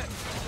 Shit!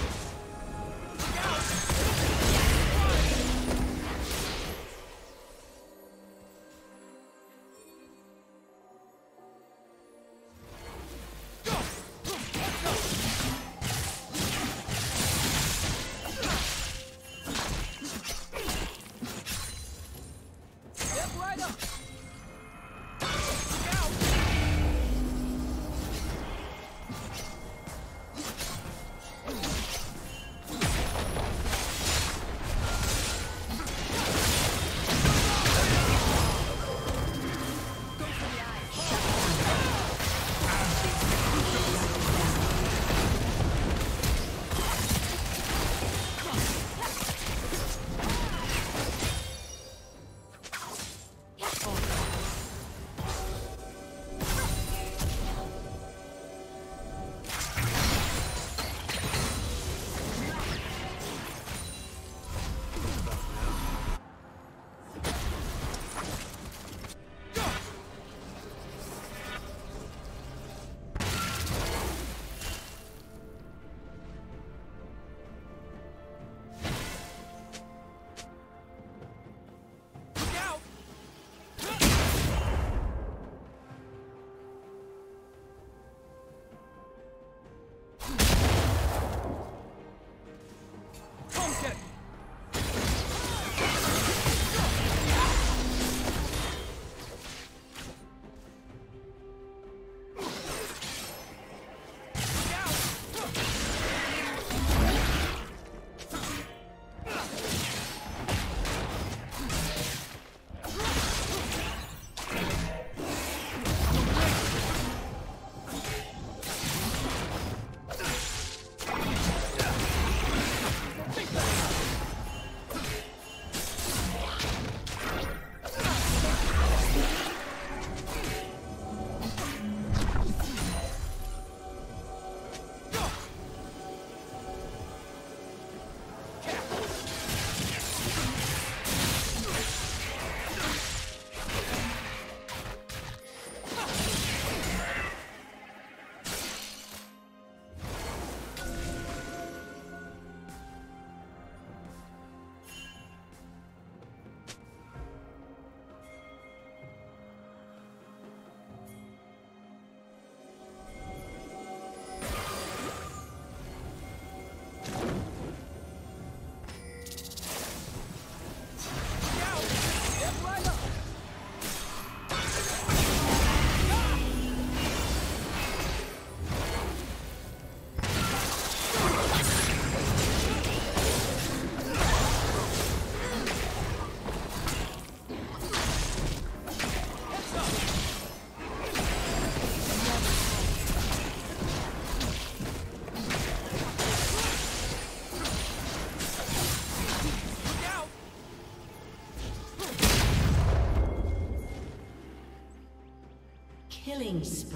Killing spree.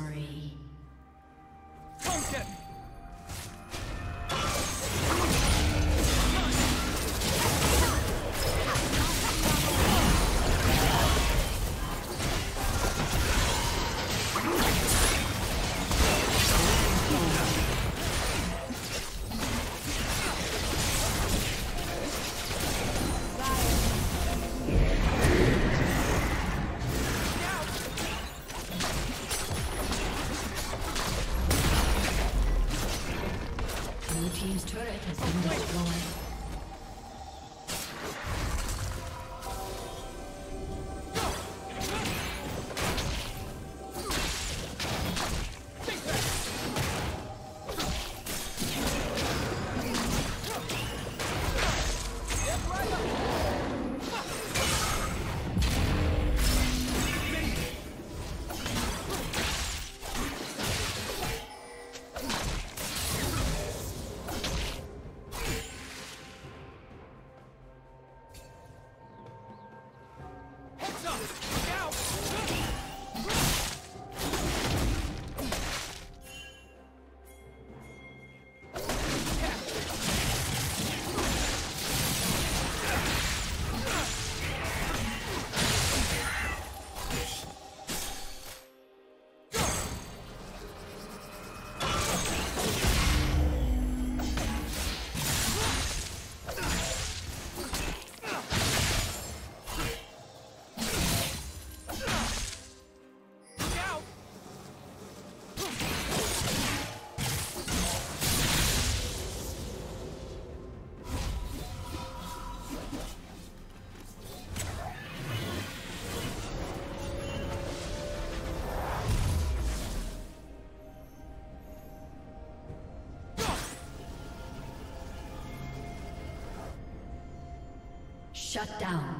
Pumpkin! Shut down.